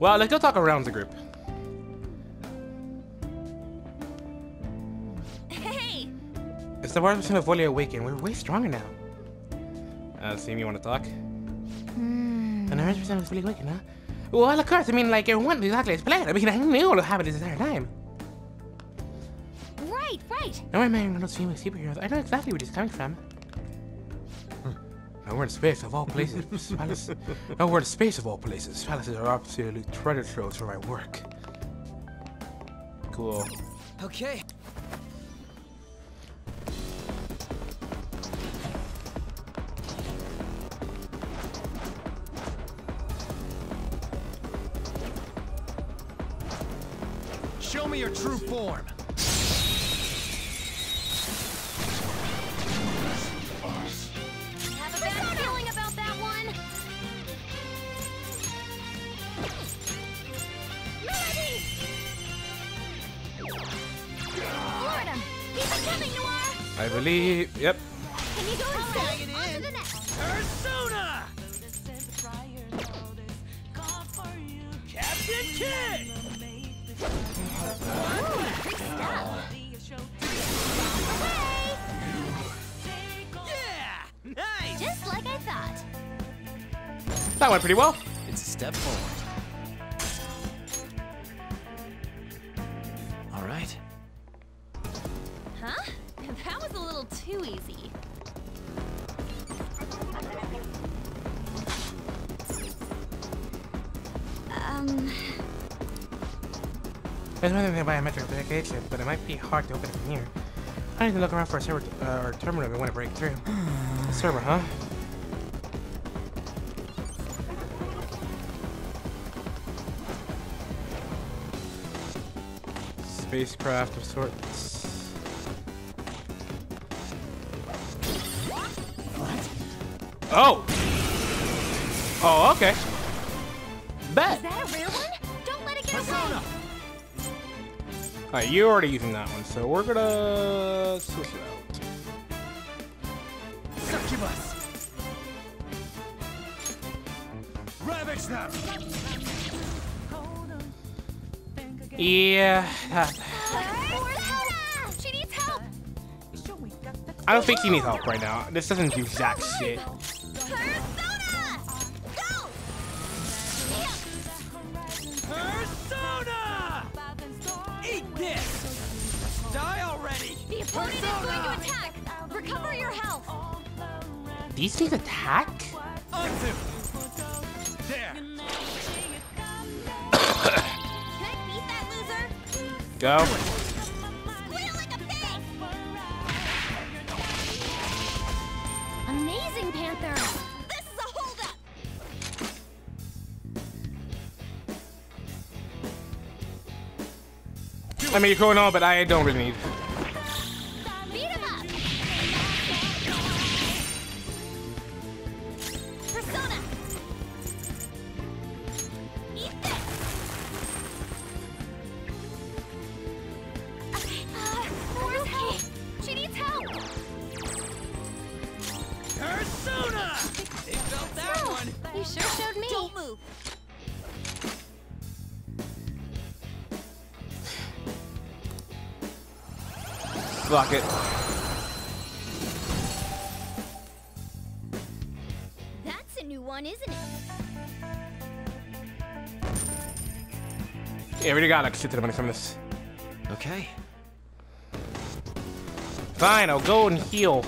Well, let's go talk around the group. Hey! It's the worst of fully awakened. We're way stronger now. Uh, Sam, you want to talk? Hmm. And 100% is fully awakened, huh? Well, of course. I mean, like, everyone exactly as planned. I mean, I knew what happened this entire time. Right, right. No, I'm one of those famous superheroes. I know exactly where this is coming from. Now we're in space of all places. Palace. Now we're in space of all places. Palaces are absolute treasure troves for my work. Cool. Okay. Show me your true form. Pretty well. It's a step forward. All right. Huh? That was a little too easy. Um, There's nothing in biometric verification, but it might be hard to open it from here. I need to look around for a server uh, or terminal if I want to break through. server, huh? Spacecraft of sorts. What? Oh! Oh, okay. Bet. is that a rare one? Don't let it get away. Alright, you're already using that one, so we're gonna switch it out. Yeah, that, Persona! She needs help. I don't think he needs help right now. This doesn't do jack shit. I mean, you're cool and all, but I don't really need. Beat Block it. That's a new one, isn't it? Yeah, we already got like shit to the money from this. Okay. Fine, I'll go and heal.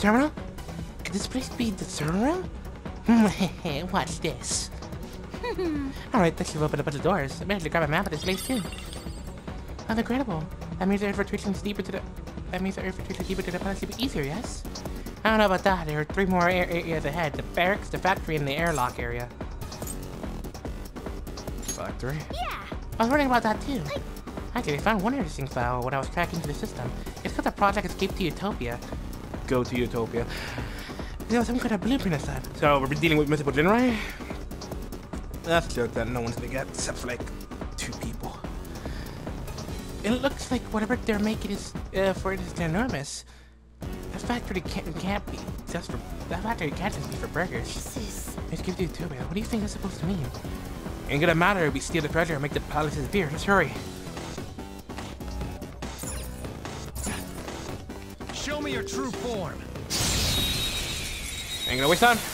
Terminal? Could this place be the terminal? room? Watch this. Alright, let's open up the doors. I managed to grab a map of this place too. Oh, incredible. That means the infiltration's deeper to the... That means the infiltration deeper to the palace will be easier, yes? I don't know about that. There are three more air areas ahead. The barracks, the factory, and the airlock area. Factory? Yeah. I was wondering about that too. Actually, I found one interesting file when I was cracking into the system. It's called the Project Escape to Utopia. Go to Utopia. There was some kind of blueprint inside. So we're dealing with multiple generi? That's a joke that no one's gonna get, except for like two people. It looks like whatever they're making is uh, for it is enormous. That factory can't, can't be just for that factory can't just be for burgers. Is. Let's give you to Utopia. What do you think that's supposed to mean? Ain't gonna matter if we steal the treasure and make the palace disappear. Let's hurry. Me your true form. Ain't gonna waste time.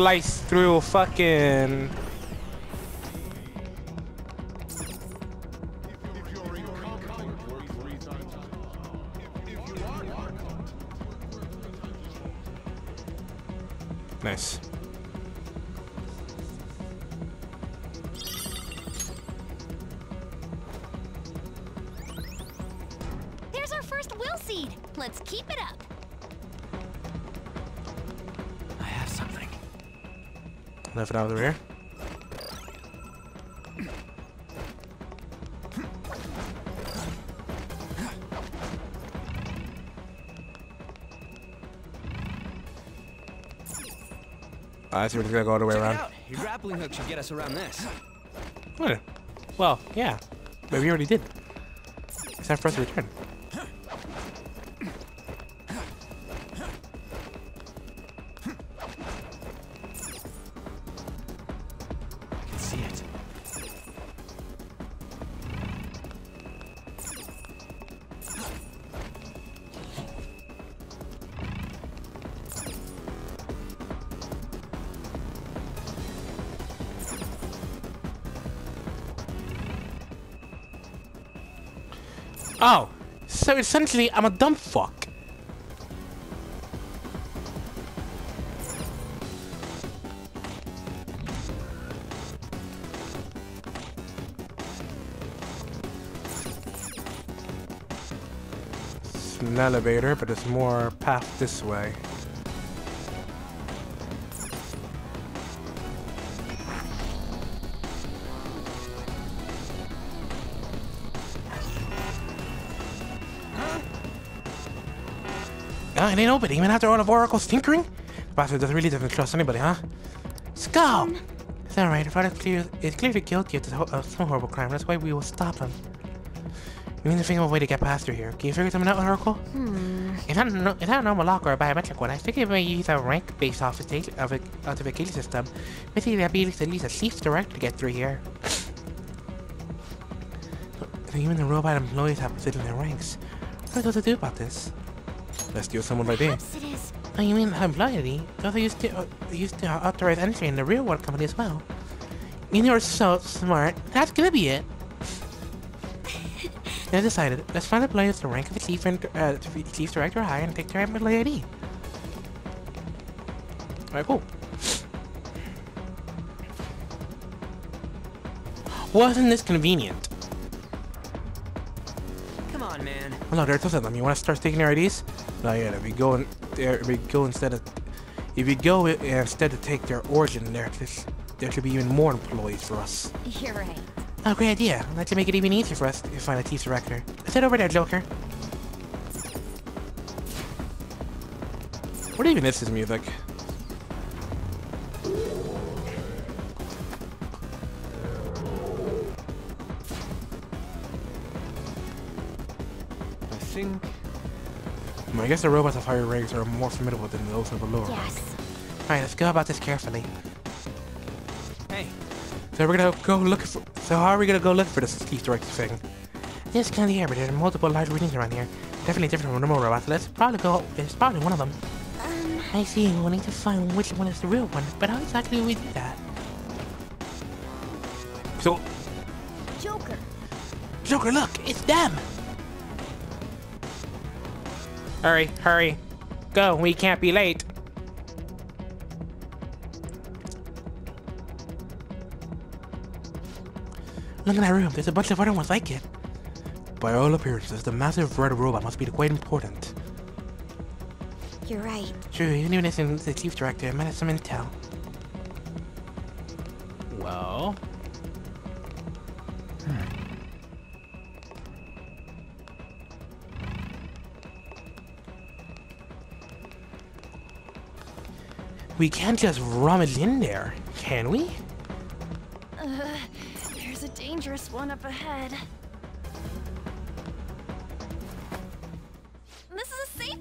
Slice through fucking. Nothing out of the rear. I see we're gonna go all the way Check around. Your grappling hook should get us around this. Well, yeah. But we already did. It's time for us to return. Essentially, I'm a dumb fuck. It's an elevator, but it's more path this way. It ain't open, even after all of Oracle's tinkering? The bastard doesn't really doesn't trust anybody, huh? Skull! It's alright, if is clear, is clearly guilty of, ho- of some horrible crime. That's why we will stop him. We need to figure out a way to get past through here. Can you figure something out, Oracle? Hmm. It's not, no, it's not a normal lock or a biometric one. I think it may use a rank-based authentication of a authentication system. Maybe there'll be at least a thief direct to get through here. Even the robot employees have to sit in their ranks. What are we supposed to do about this? Let's do someone like me. Perhaps it is. Oh, you mean employee? They also used to, uh, used to authorize entry in the real world company as well. You know, you're so smart. That's gonna be it. I decided. Let's find employees the rank of the chief, and, uh, chief director high and take their employee ID. Alright, cool. Wasn't this convenient? Come on, man. Oh no, there's two of them. You want to start taking their IDs? No, yeah. If we go in there, if we go instead of, if you go instead to take their origin there, this there should be even more employees for us. You're right. Oh, great idea. I'd like to make it even easier for us to find a chief director. Let's head over there, Joker. What even is his music? Guess the robots of higher ranks are more formidable than those of the lower ranks. Yes. Alright, let's go about this carefully. Hey, So we're gonna go look for. So how are we gonna go look for this chief director thing? This is kind of the air, but there are multiple large readings around here. Definitely different from normal robots. Let's probably go. It's probably one of them. Um, I see. We'll need to find which one is the real one. But how exactly do we do that? So, Joker. Joker, look, it's them. Hurry, hurry, go. We can't be late. Look in that room. There's a bunch of other ones like it. By all appearances, the massive red robot must be quite important. You're right. True, even if it's the chief director, it might have some intel. Well. Hmm. We can't just rummage in there, can we? Uh, there's a dangerous one up ahead. This is a safe.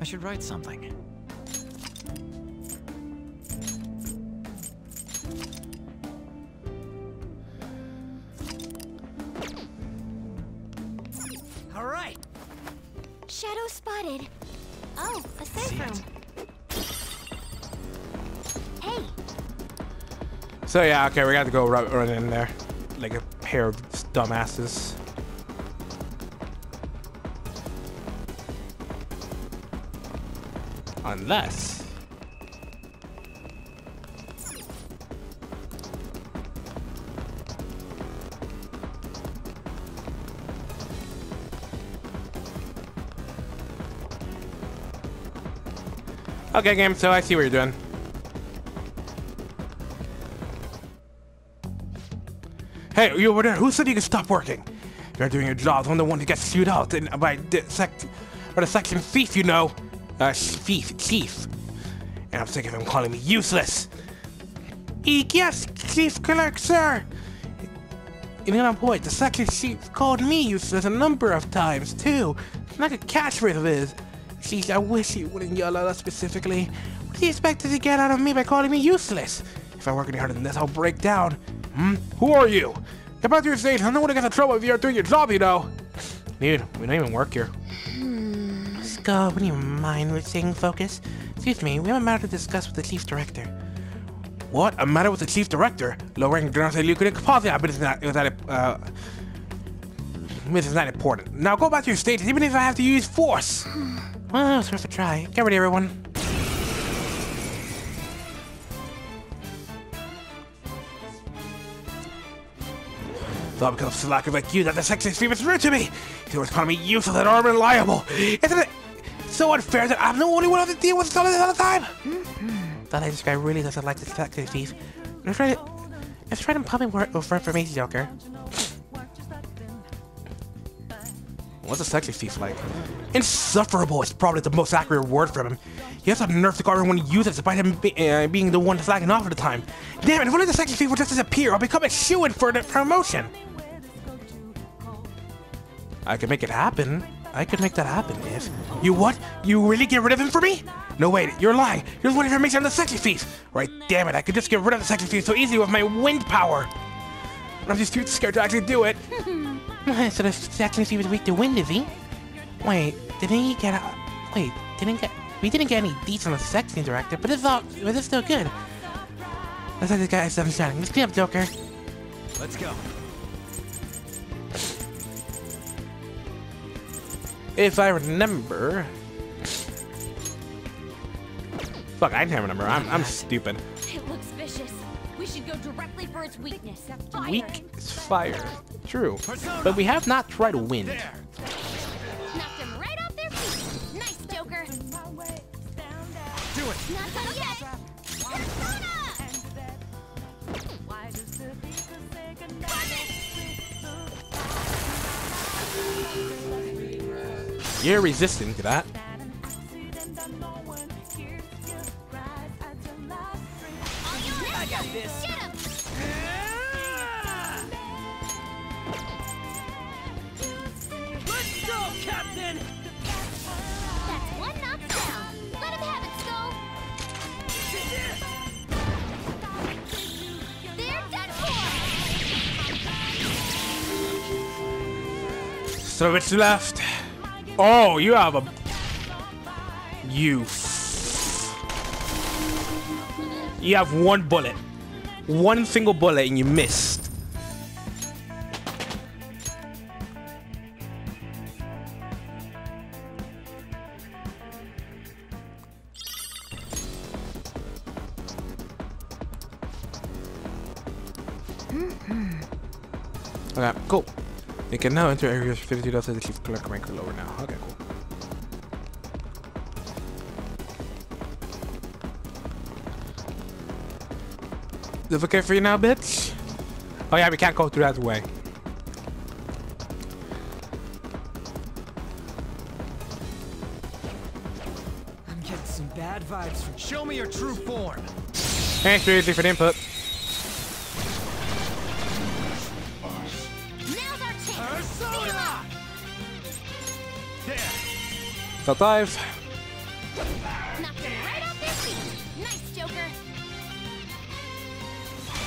I should write something. So yeah, okay, we got to go run, in there. Like a pair of dumbasses. Unless... Okay, game, so I see what you're doing. Hey, you over there, who said you could stop working? You're doing your job. I'm the one who gets sued out by the or the section thief, you know. Uh, thief, chief. And I'm sick of him calling me useless. Eek, yes, chief clerk, sir. You know, boy, the section chief called me useless a number of times, too. It's like a catchphrase of his. Jeez, I wish he wouldn't yell at us specifically. What do you expect to get out of me by calling me useless? If I work any harder than this, I'll break down. Hmm? Who are you? Get back to your stage. I'm the one who gets in trouble if you're doing your job, you know. Dude, we don't even work here. Skull, would you mind with staying focus? Excuse me, we have a matter to discuss with the chief director. What? A matter with the chief director? Lowering General Lucrative Deposit? I bet it's not, it was that, uh... This is not important. Now go back to your stage, even if I have to use force. well, it's worth a try. Get ready, everyone. All because of slackers like you that the thief is rude to me. He was calling me useless and unreliable. Isn't it so unfair that I'm the only one to deal with this all the time? That I this guy really doesn't like the sexist thief. Let's try to, let's try to probably work for information, Joker. What's a sexy thief like? Insufferable is probably the most accurate word for him. He has a nerve to guard everyone he uses despite him be, uh, being the one slacking off at the time. Damn it, if one of the sexy thief would just disappear, I'll become a shoo-in for the promotion. I could make it happen. I could make that happen if... You what? You really get rid of him for me? No, wait, you're lying. You're the one who makes him the sexy thief. Right, damn it, I could just get rid of the sexy thief so easy with my wind power. But I'm just too scared to actually do it. so the sexy thief is weak to wind, is he? Wait, didn't he get... A, wait, didn't get... We didn't get any beats on the sexy director, but it's all... But it's still good. Let's let this guy have something shining. Let's clean up, Joker. Let's go. If I remember... Fuck, I can't remember. I'm, I'm stupid. It looks vicious. We should go directly for its weakness. Fire. Weak is fire. True. But we have not tried wind. Knocked him right off their feet. Nice, Joker. Do it. Skull. They're to that. So it's left. Oh, you have a. You. You have one bullet. One single bullet and you missed. Now enter areas 52 to achieve collect rank or lower now. Okay, cool. Is it okay for you now, bitch? Oh yeah, we can't go through that way. I'm getting some bad vibes from. Show me your true form. Thanks, Seriously, for the input. Self dive. Knocked him right off their feet. Nice, Joker.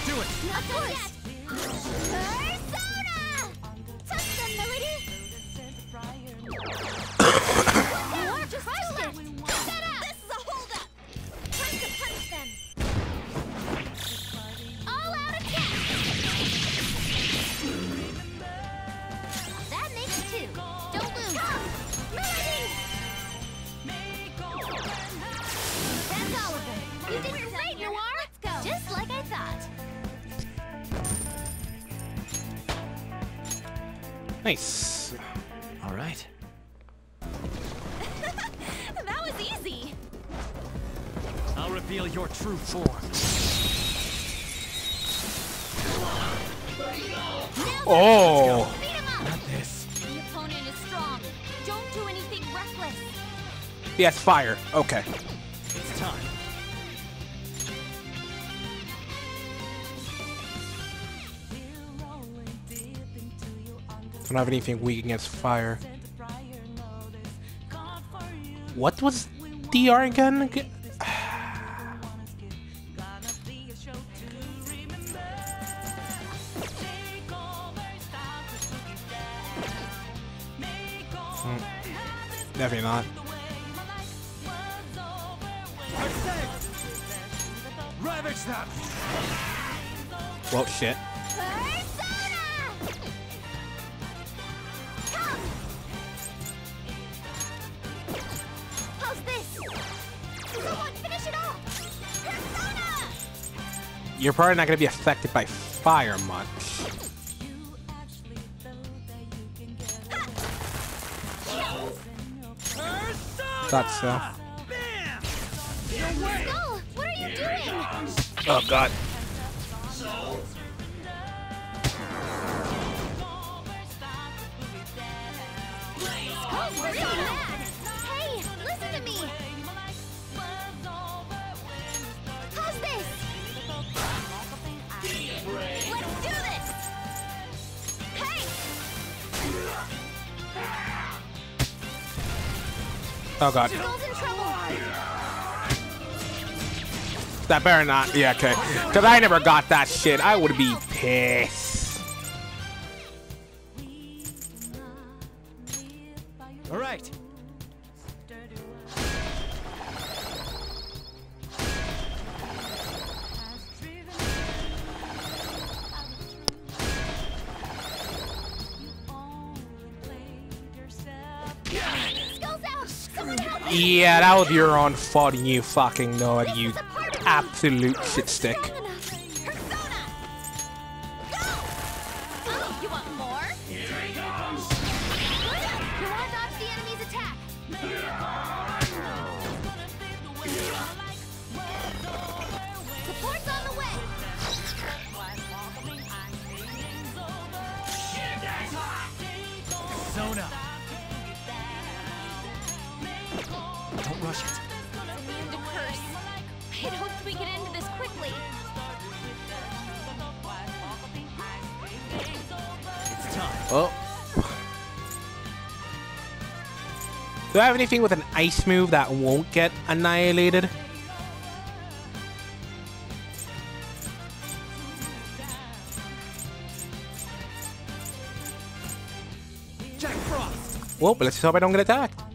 Do it. Not done yet. Nice. All right. that was easy. I'll reveal your true form. Oh. Beat him up. Not this. The opponent is strong. Don't do anything reckless. Yes, fire. Okay. Don't have anything weak against fire. What was DR again? Hmm. Definitely not. You're probably not going to be affected by fire much. Thought so. Bam! Skull, what are you doing? Oh, God. Skull's really Oh, God. That better not. Yeah, okay. Because I never got that shit. I would be pissed. Me! Yeah, that was your own fault and you fucking know you This is a part of me. absolute shit have anything with an ice move that won't get annihilated? Jack Frost, Well, let's just hope I don't get attacked.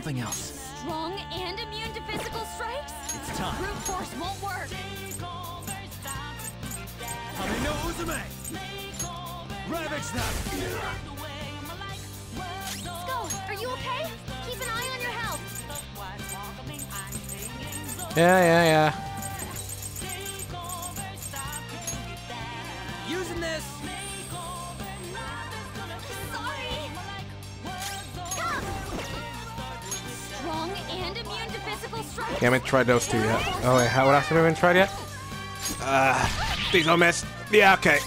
Something else. Strong and immune to physical strikes. It's time. Brute force won't work. Kamino Uzume! Ravage them! Skull, are you okay? Keep an eye on your health. Yeah, yeah, yeah. Yeah, I haven't tried those two yet. Oh wait, how what else have I haven't tried yet? Uh, please don't miss. Yeah, okay.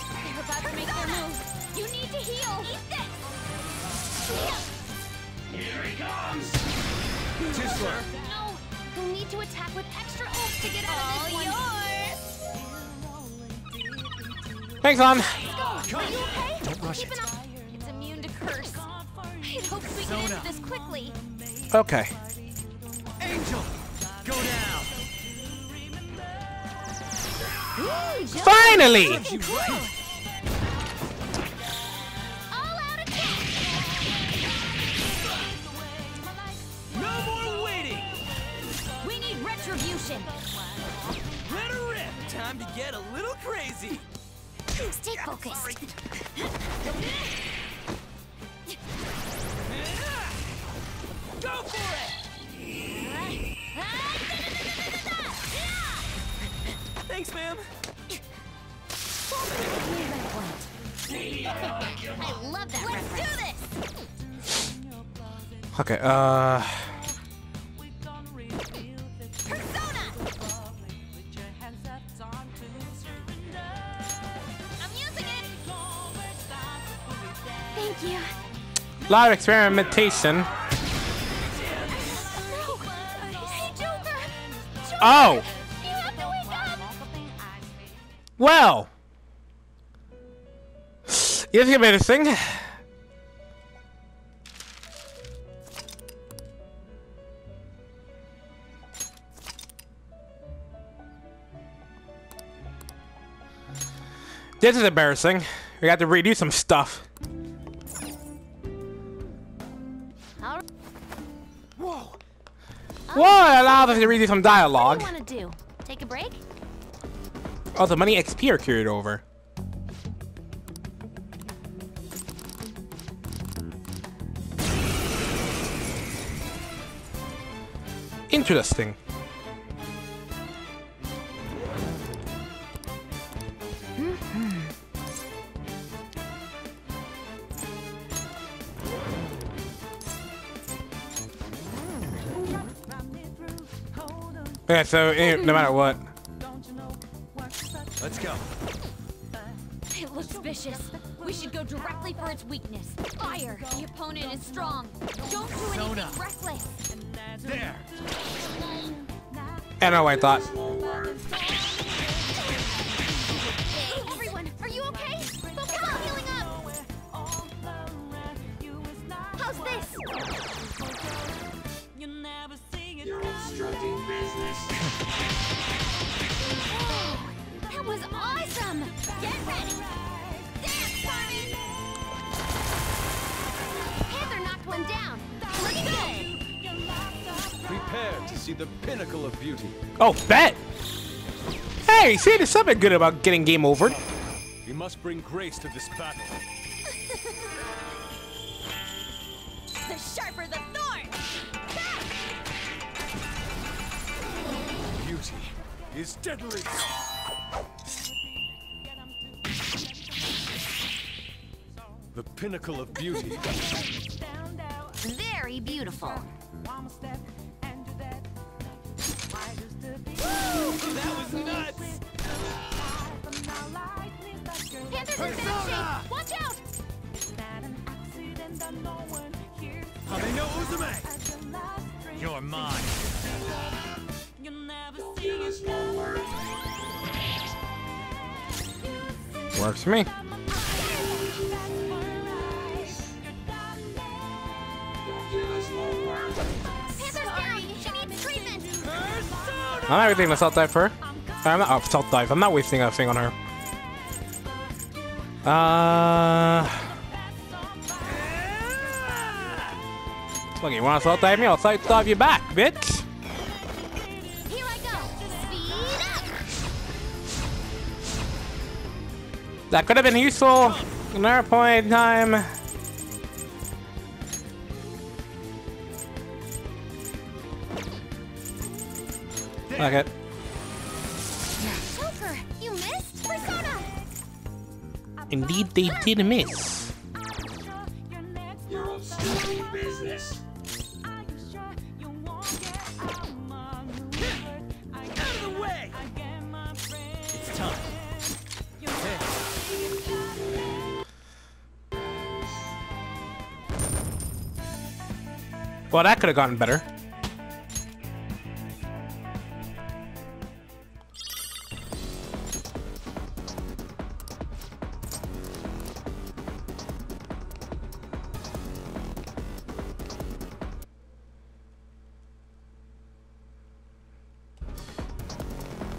They're about to Finally! Okay, uh... Persona! I'm using it! Thank you. lot of experimentation. No! Hey, Joker! Joker! Oh! You have to wake up! Well! You made a thing. This is embarrassing. We got to redo some stuff. Whoa! Well, it allows us to redo some dialogue. What do you want to do? Take a break? Oh, the money XP are carried over. Interesting. Yeah, so eh, no matter what. Let's go. It looks vicious. We should go directly for its weakness. Fire. The opponent is strong. Don't do anything Soda. reckless. There. I know what I thought. That was awesome! Get ready! Dance, Carmen! Panther knocked one down. Looking good! Prepare to see the pinnacle of beauty. Oh, bet! Hey, see, there's something good about getting game over. We must bring grace to this battle. Is deadly. The pinnacle of beauty. Very beautiful. that was nuts! Panther's in bad shape! Watch out! Hameno Uzume! You're mine. Works for me. I'm not everything to salt dive for her. I'm not, oh, salt dive. I'm not wasting a thing on her. Uh. Look, you want to salt dive me? I'll salt dive you back, bitch. That could have been useful. Another point in time. Missed? Persona! Indeed, they did miss. Out of Well, that could have gotten better.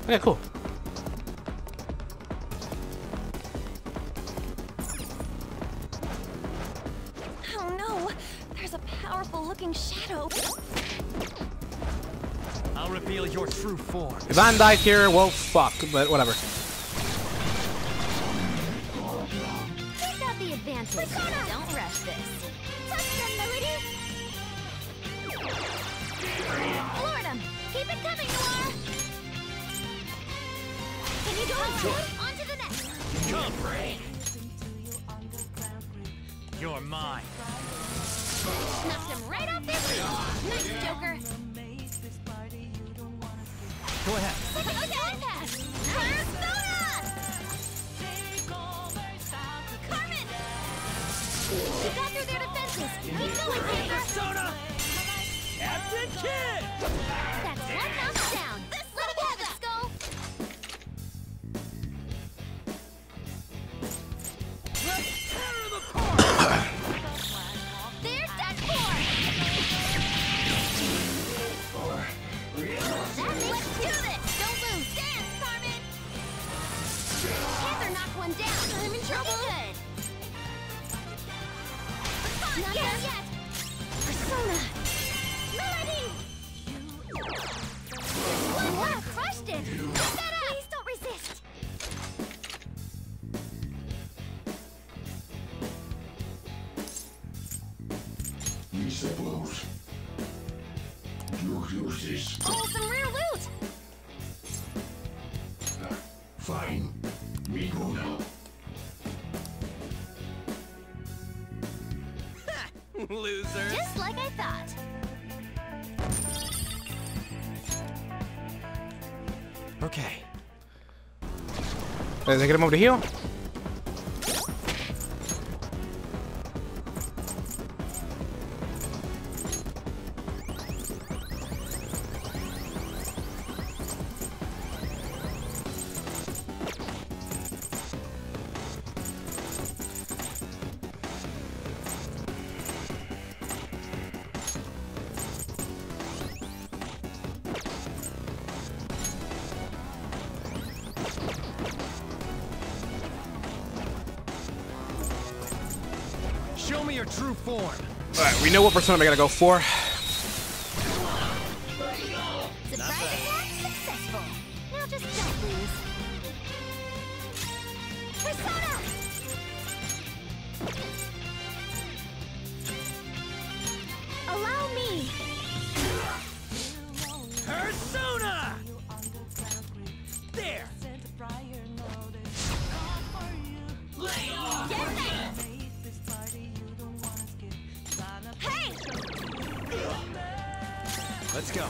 Okay, cool. Van Dyke here, well, fuck, but whatever. One down! I'm in trouble! Good! Not done yet! Persona! Did they get him form. Alright, we know what persona we gotta go for. Let's go.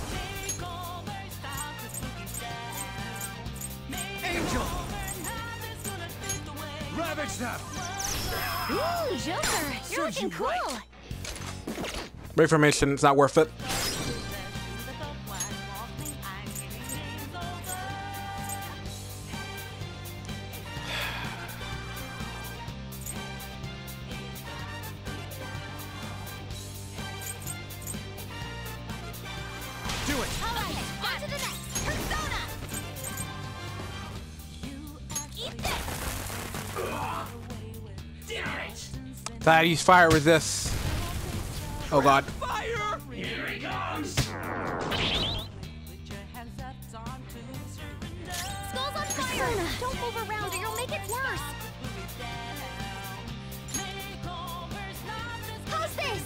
Angel! Ravage them! Ooh, Joker, you're Serves you looking cool. right. Break formation, it's not worth it. So I use fire resist. Oh god. Fire! Skull's on fire! Don't move around or you'll make it worse! How's this?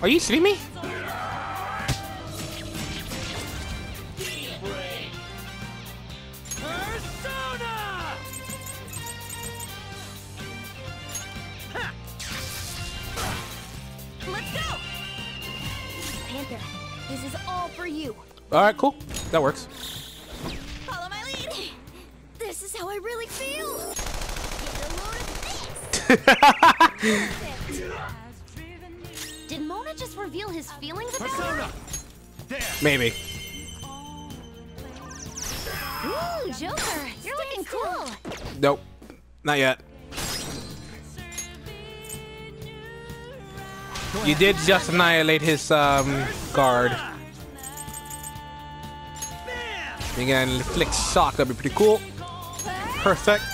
Are you shitting me? You. Alright, cool. That works. Follow my lead! This is how I really feel! Get a load of this! Did Mona just reveal his feelings about her? Persona! There! Maybe. Ooh, Joker, you're looking cool! Nope. Not yet. You did just annihilate his um guard. You can inflict shock, that'd be pretty cool. Perfect.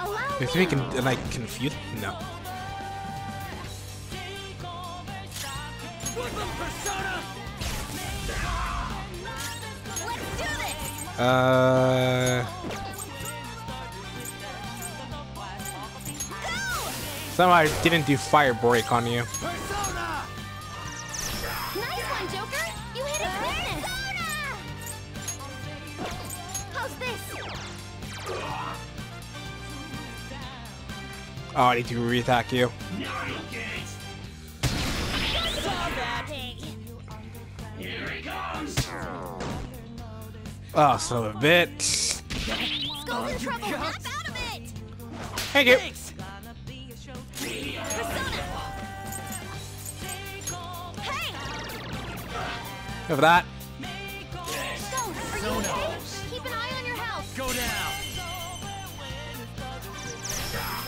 Allow If we can like confuse no. Uh somehow I didn't do fire break on you. Persona! Nice one, Joker! You hit his weakness! How's this? Oh, I need to re-attack you. Saw that! Oh, son of a bitch. Skull's in trouble! Snap out of it! Thank you. Go down!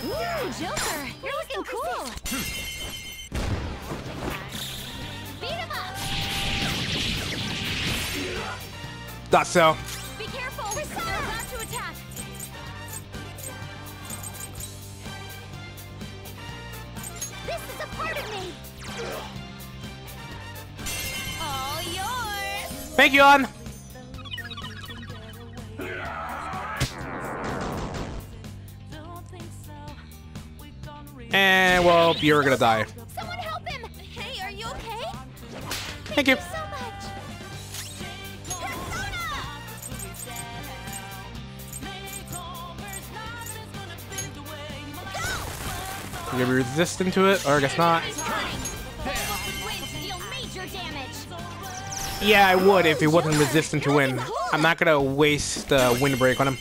Ooh, Joker! You're looking cool! Beat him up! Thought so. Be careful! Persona! About to attack! This is a part of me! yours. Thank you, On. And well, you're gonna die. Someone help him! Hey, are you okay? Thank, Thank you. you You're gonna be resistant to it, or I guess not. Yeah, I would if he wasn't resistant to wind. I'm not gonna waste uh, windbreak on him.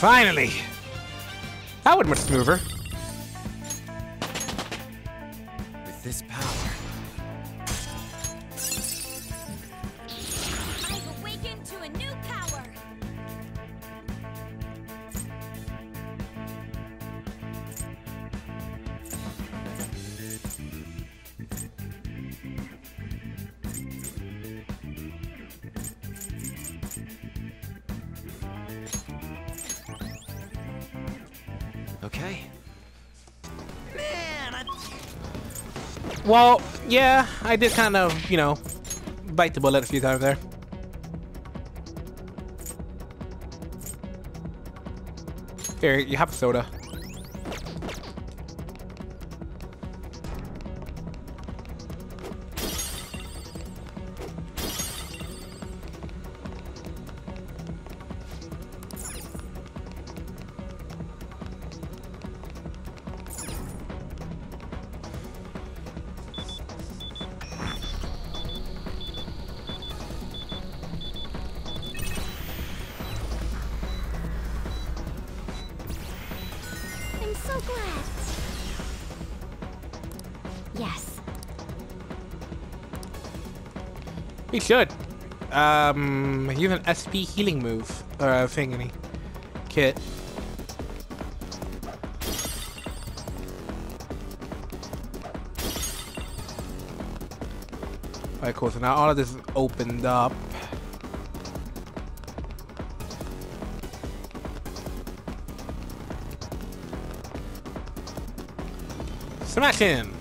Finally! That was much smoother. Yeah, I did kind of, you know, bite the bullet a few times there. Here, you have a soda. We should. Um, use an SP healing move or a thingy kit. Alright, cool. So now all of this is opened up. Smash him!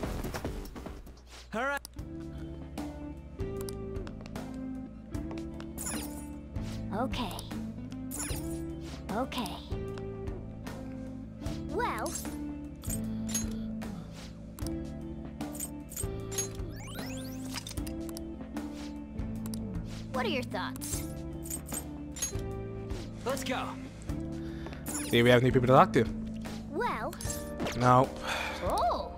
See, we have new people to talk to. Well. No. Oh.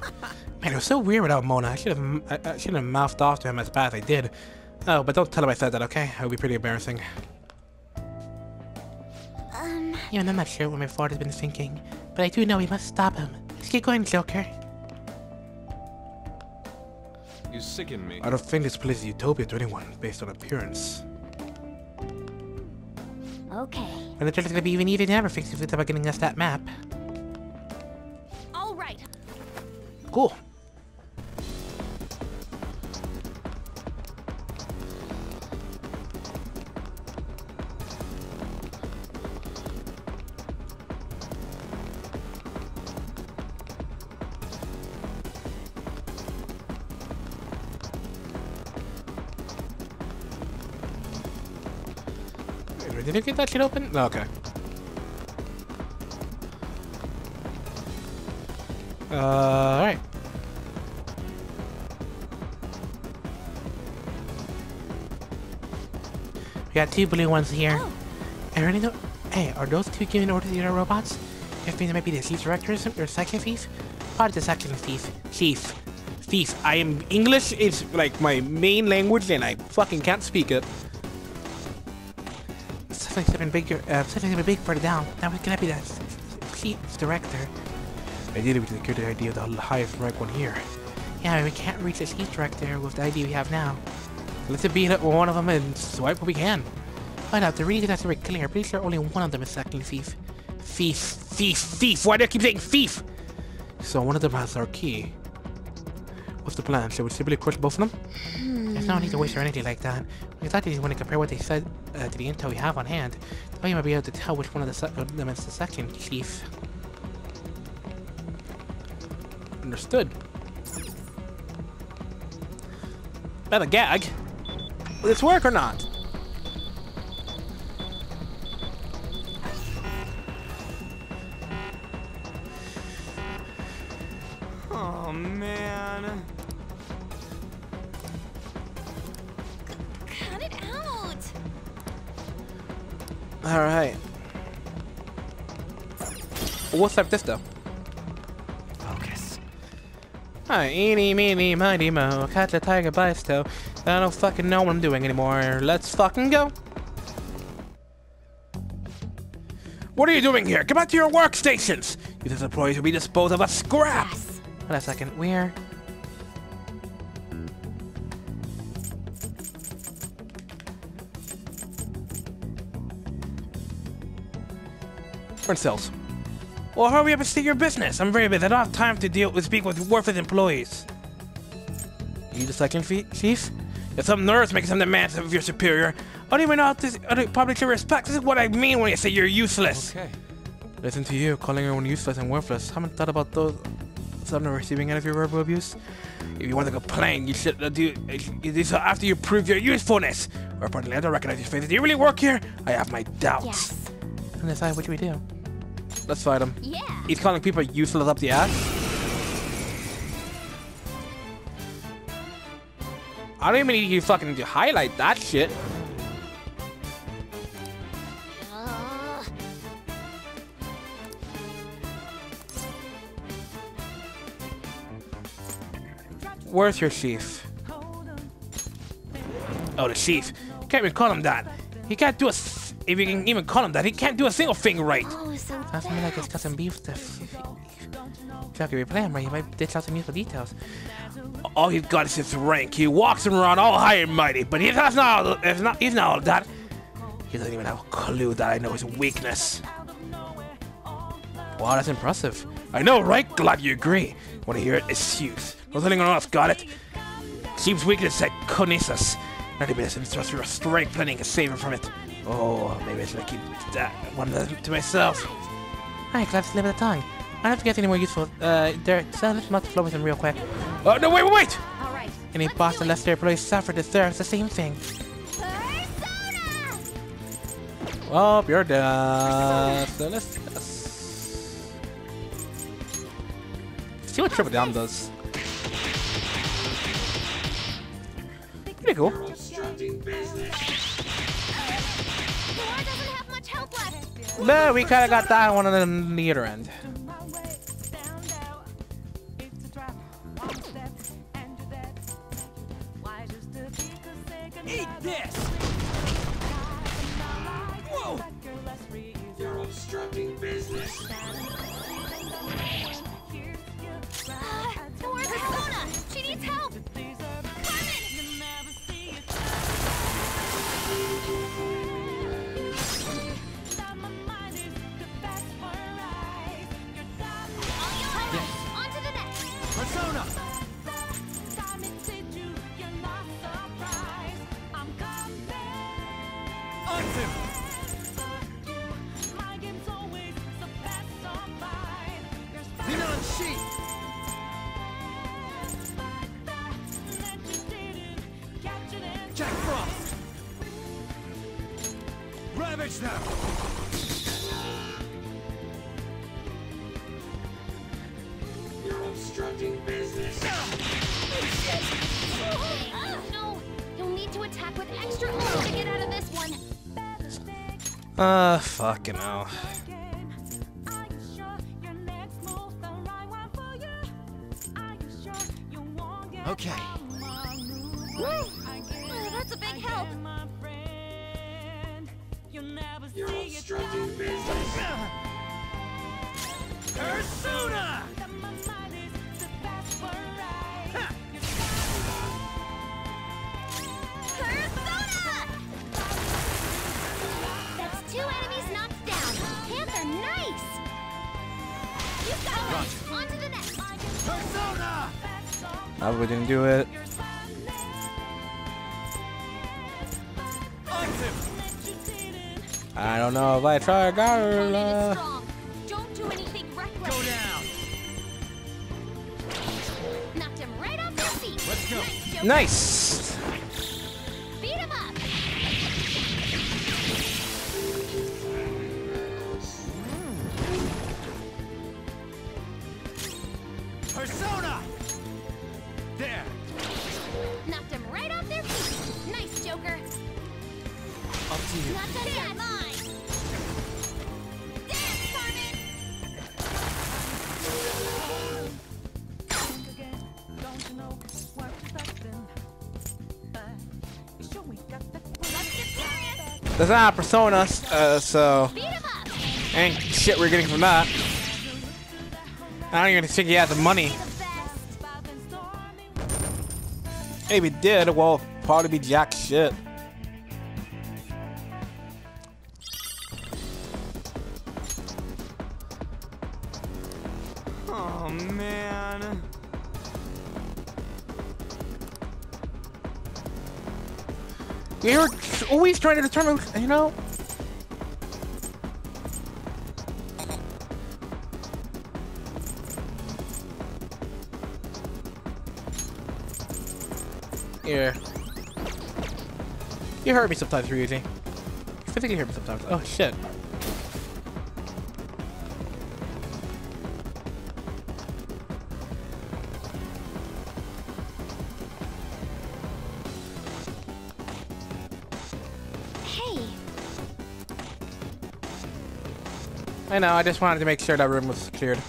Man, it was so weird without Mona. I should have I, I should have mouthed off to him as bad as I did. Oh, but don't tell him I said that, okay? It would be pretty embarrassing. Um. Even I'm not sure what my father's been thinking, but I do know we must stop him. Let's get going, Joker. You sicken me. I don't think this place is utopia to anyone, based on appearance. And it's gonna be even easier than ever fix if it's about getting us that map. Did you get that shit open? No, okay. Uh, alright. We got two blue ones here. Oh. I don't. Hey, are those two giving orders to the robots? I think they might be the thief director or second thief. Part of the second thief. Thief. Thief. I am English is like my main language and I fucking can't speak it. Something something bigger. Uh, something something big further down. Now we can be that thief director. Ideally, we can secure the idea of the highest rank one here. Yeah, we can't reach the thief director with the idea we have now. Let's beat up one of them and swipe what we can. Find out, the reason that's very clear. Pretty sure only one of them is second thief. Thief, thief, thief. Why do I keep saying thief? So one of them has our key. What's the plan? Should we simply crush both of them? There's no need to waste our energy like that. We thought you want to compare what they said uh, to the intel we have on hand. That you might be able to tell which one of the them is the second Chief. Understood. Better gag. Will this work or not? What's up this though? Focus. Hi, eeny, meeny, mighty mo, catch a tiger by its toe. I don't fucking know what I'm doing anymore. Let's fucking go. What are you doing here? Get back to your workstations! These employees will be disposed of as scrap! Yes. Wait a second, where? Front cells. Well, hurry up and state your business. I'm very busy. I don't have time to deal with speak with worthless employees. You the second chief? You're some nerves making some demands of your superior. I don't even know how to how to publicly respect. This is what I mean when I say you're useless. Okay. Listen to you, calling everyone useless and worthless. Haven't thought about those sudden receiving any of your verbal abuse? If you want to complain, you should uh, do you do so after you prove your usefulness. Or apparently, I don't recognize your face. Do you really work here? I have my doubts. Yes. And decide what do we do? Let's fight him. Yeah. He's calling people useless up the ass. I don't even need you fucking to highlight that shit. Uh, Where's your chief? Oh, the chief. Can't even call him that. He can't do a. s- If you can even call him that, he can't do a single thing right. oh, so Sounds to me like it's got some beef stuff. If you have to replay him, right, he might ditch out some useful details. All he's got is his rank. He walks around all high and mighty, but he's not all, he's not, he's not all that. He doesn't even have a clue that I know his weakness. Wow, that's impressive. I know, right? Glad you agree. Want to hear it? It's youth. Does anyone else got it? Chief's weakness is Conissus. Not even in trust your strength planning to save him from it. Oh, maybe I should keep that one to myself. Hi, glad to slip the tongue. I don't forget any more useful. Uh, there, so let's not flow with him real quick. Oh, no, wait, wait, wait! all right. Any boss do that it. lets their employees suffer deserves the same thing. Persona. Oh, you're done. So let's, let's see what Triple Down does. Pretty cool. No, we kind of got that one on the other end. Fucking hell. I wouldn't do it. I don't know if I try Opponent is Garla. Don't do anything reckless. Go down! Knocked him right off his feet. Let's go. Nice, That's not Persona, uh, so ain't shit we're getting from that. I don't even think he had the money. Maybe did. Well, probably be jack shit. Trying to determine, you know. Here. You heard me sometimes, Ryuji. You physically hear me sometimes. Oh shit. I know, I just wanted to make sure that room was cleared. I'm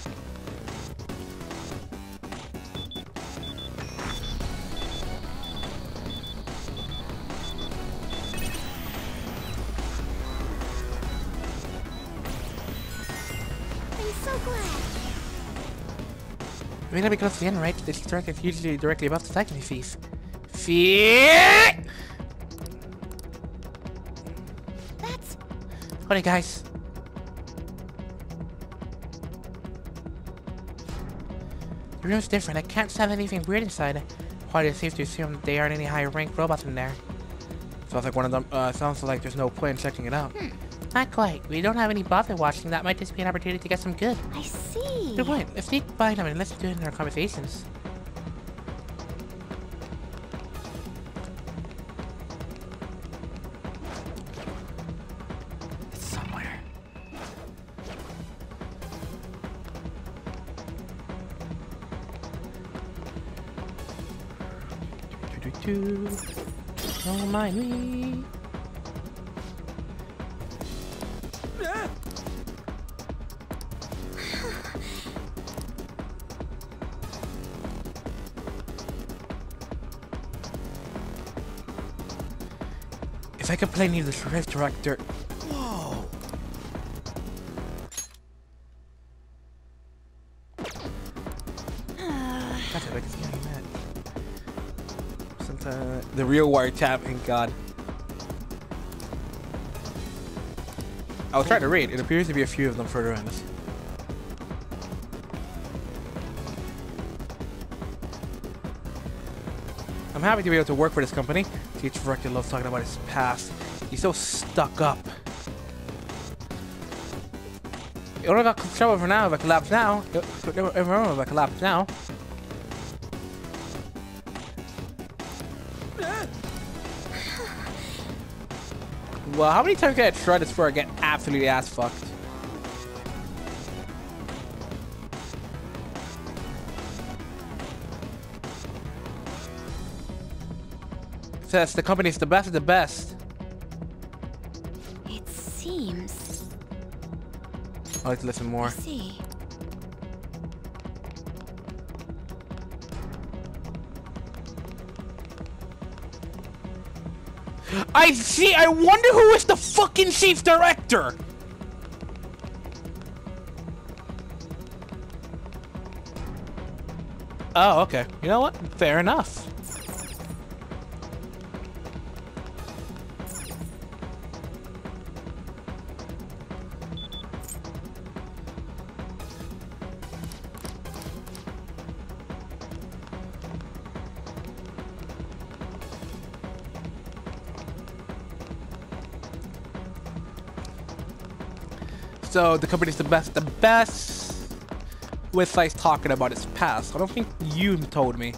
so glad. Maybe not because the end, right? This track is usually directly above the cycling fees. Fee! That's Alright, guys. The room's different. I can't have anything weird inside. While it's safe to assume that they aren't any higher ranked robots in there. Sounds like one of them. Uh, sounds like there's no point in checking it out. Not quite. We don't have any bother watching. That might just be an opportunity to get some good. I see. Good point. Let's sneak by them and let's do it in our conversations. Do-do-do. Don't mind me. If I could play near the script director. Whoa. It, I the real wiretap, thank God. I'll try to read. It appears to be a few of them further in this. I'm happy to be able to work for this company. Teacher director loves talking about his past. He's so stuck up. You only got trouble for now if I collapse now. If I collapse now. Well, how many times can I try this before I get absolutely ass fucked? Says the company's the best of the best. It seems. I'd like to listen more. I see. I see. I wonder who is the fucking chief director. Oh, okay. You know what? Fair enough. So the company's the best, the best. With like talking about its past. I don't think you told me.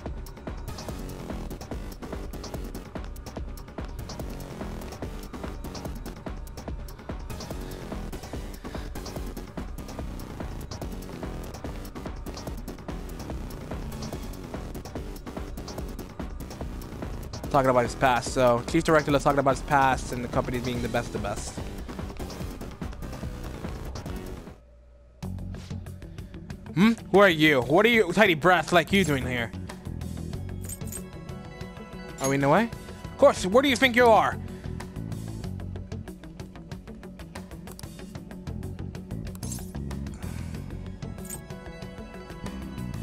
talking about his past. So, Chief Director, let's talk about his past and the company being the best of the best. Hmm? Who are you? What are you, tiny brats like you doing here? Are we in the way? Of course, where do you think you are?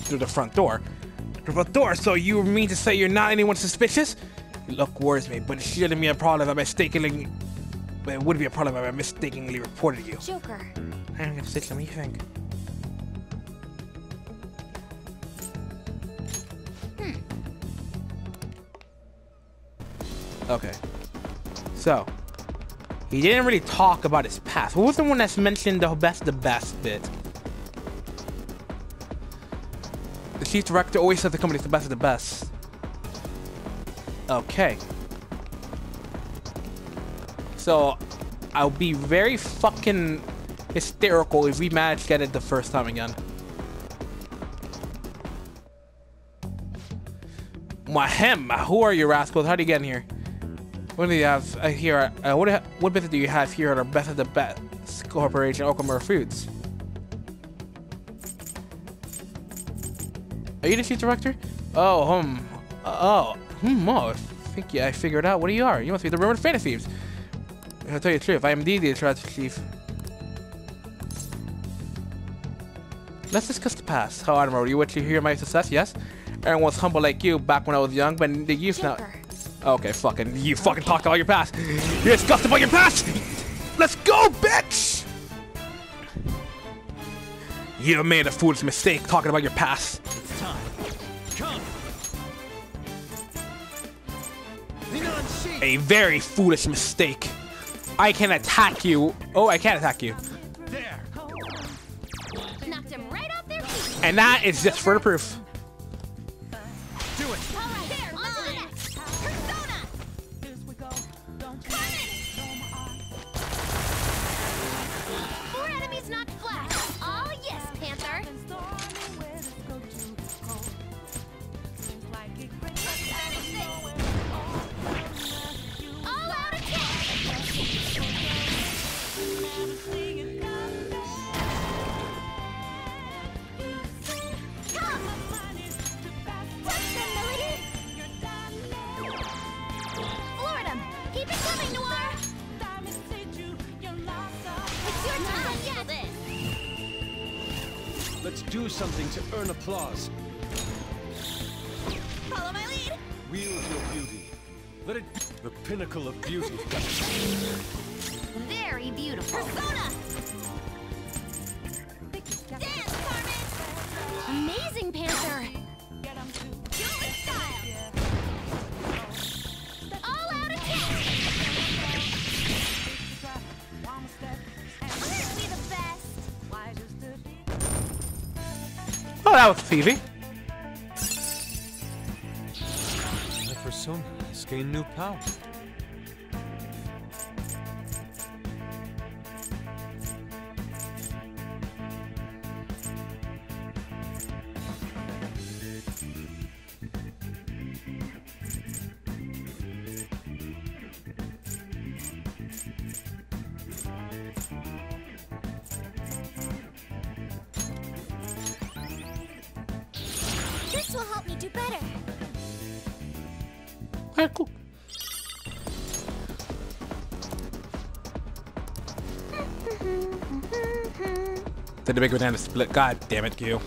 Through the front door. The front door, so you mean to say you're not anyone suspicious? Your look worries me, but it shouldn't be a problem if I mistakenly... It would be a problem if I mistakenly reported you. Joker. I don't get to say what do you think? Okay. So, he didn't really talk about his past. Who was the one that's mentioned the best the best bit? The chief director always says the company's the best of the best. Okay. So, I'll be very fucking hysterical if we manage to get it the first time again. Mahem, who are you rascals? How do you get in here? What do you have uh, here? Uh, what what business do you have here at our Best of the Best Corporation, Okumura Foods? Are you the chief director? Oh, um, uh, oh, hmm, oh, I think yeah, I figured out what you are. You must be the rumored fantasy thieves. I'll tell you the truth, I am indeed the chief. Let's discuss the past. How admirable. You wish to hear my success? Yes. Aaron was humble like you back when I was young, but the youth now. Joker. Okay, fucking, you fucking talked about your past. You're disgusted about your past. Let's go, bitch. You made a foolish mistake talking about your past. It's time. Come. Lean on sheet. A very foolish mistake. I can attack you. Oh, I can't attack you. There. Him right off their feet. And that is just for the proof. Oh, Okay, cool. Did the big banana split? God damn it, Q.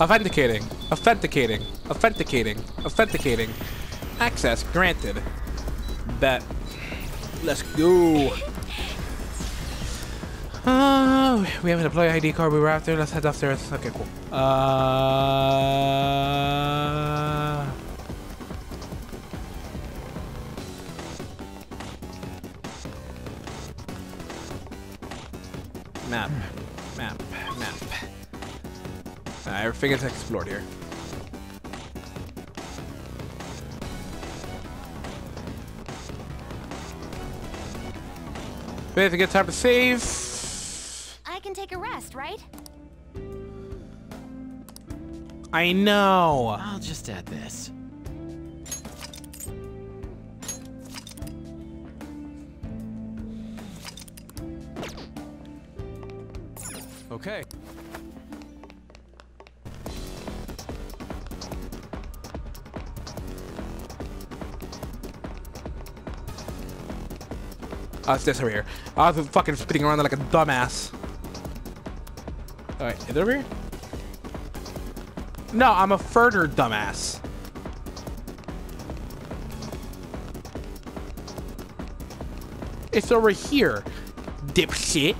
Authenticating, authenticating, authenticating, authenticating. Access granted. Bet. Let's go. We have an employee ID card. We were there. Let's head upstairs. Okay, cool. Uh. Map, map, map. Uh, everything is explored here. Basically, it's time to save. I know. I'll just add this. Okay. Oh, it's this over here. Ah, I was fucking spinning around like a dumbass. Alright, is it over here? No, I'm a further dumbass. It's over here, dipshit.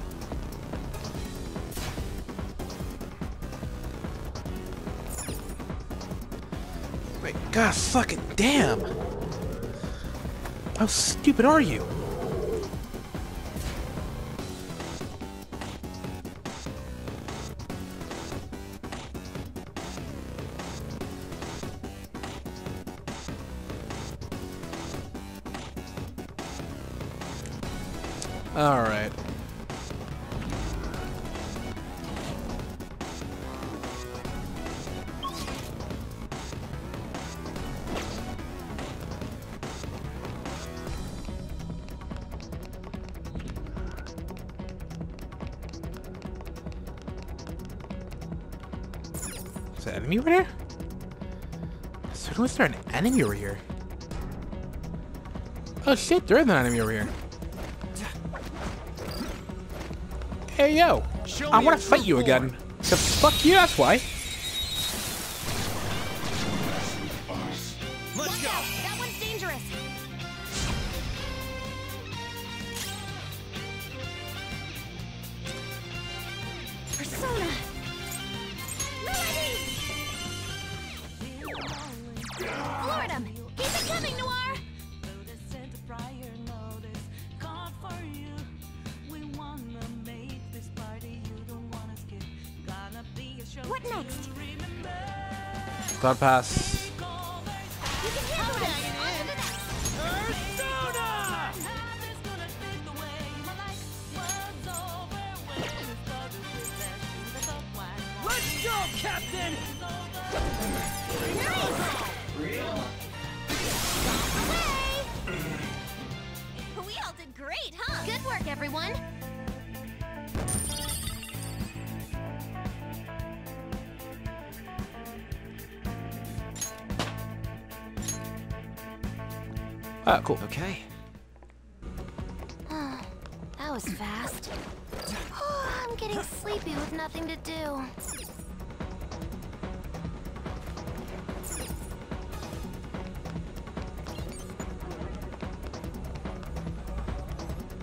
God fucking damn. How stupid are you? Enemy over here? Oh shit, there is an enemy over here. Hey yo, Show I want to fight you form. again. Fuck you, that's why. What next? Cloud pass. You can handle this. On to the next. Let's go, Captain! We all did great, huh? Good work, everyone. Ah, cool. Okay. That was fast. I'm getting sleepy with nothing to do.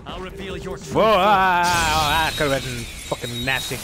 I'll reveal your true Whoa, ah, that could have been fucking nasty.